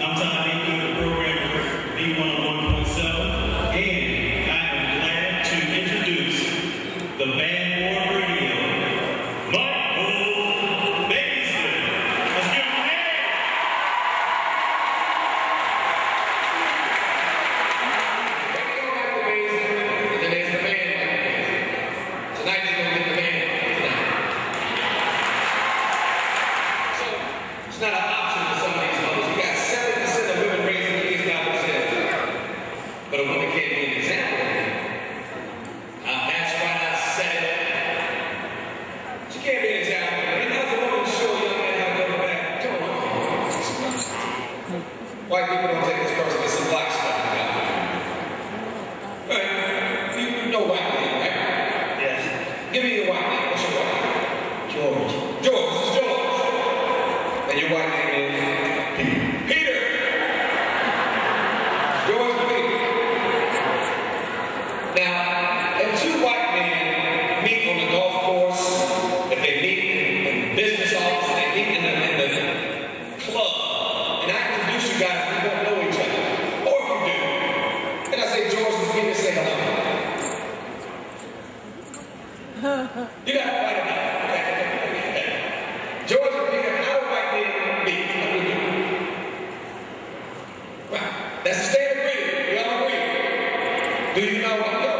남자 you got to fight bit. Georgia Peter, how do white did me? Right. That's the state of freedom. We all agree. Do you know what?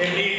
Indeed.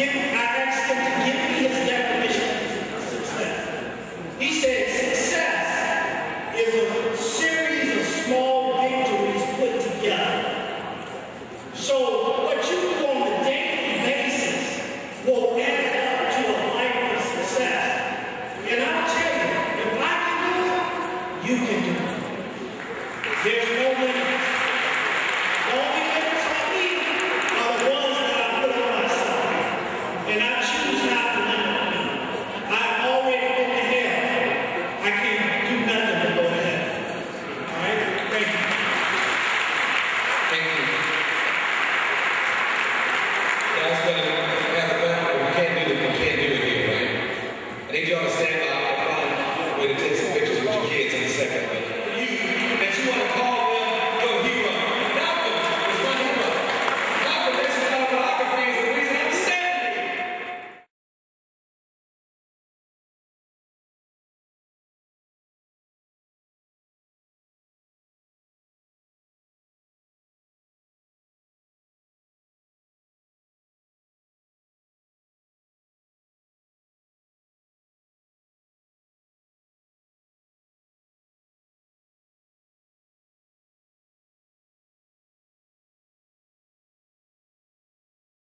Again,